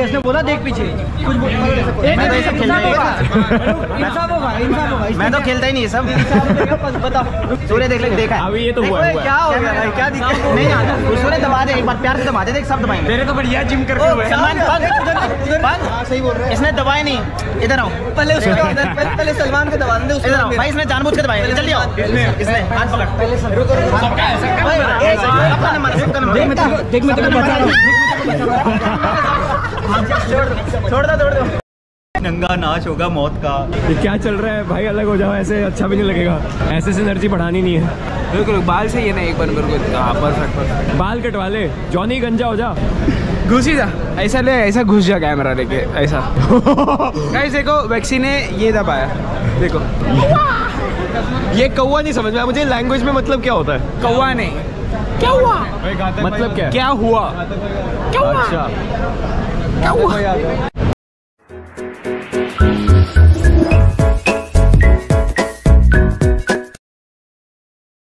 Gas ने बोला देख पीछे कुछ मैं तो ये सब खेलता ही इंसाफ होगा इंसाफ होगा मैं तो खेलता ही नहीं सब बताओ सूर्य देख ले देखा अभी ये तो हुआ है। क्या हो गया भाई क्या दिक्कत नहीं आता सूर्य दबा दे एक बार प्यार से दबा दे देख सब दबाएँगे तेरे तो बढ़िया जिम करते हुए सलमान बंद बंद सही बोल रहे इसने दबाए नहीं इधर आओ पहले उसको पहले पहले सलमान को दबा दे इधर आओ भाई इसने जानबूझ के दबाए जल्दी आओ इसने हाथ पकड़ पहले रुको रुको सबका नंबर सबका नंबर देख मैं तेरे को बता रहा हूँ छोड़ दो छोड़ दो। नंगा नाच होगा मौत का। ये क्या चल रहा है? भाई अलग हो जाओ ऐसे अच्छा भी नहीं लगेगा। ऐसे से एनर्जी बढ़ानी नहीं है। बिल्कुल बाल से ये ना एक बार मेरे को हाँ बाल कटवा ले। जॉनी गंजा हो जा। घुस ही जा। ऐसा ले ऐसा घुस जा कैमरा लेके ऐसा। गाइस देखो वैक्सीन ने ये दबाया। देखो। ये कौआ नहीं समझ में मुझे लैंग्वेज में मतलब क्या होता है? कौआ नहीं। क्या हुआ? मतलब क्या? क्या हुआ? क्या हुआ? अच्छा। क्या हुआ?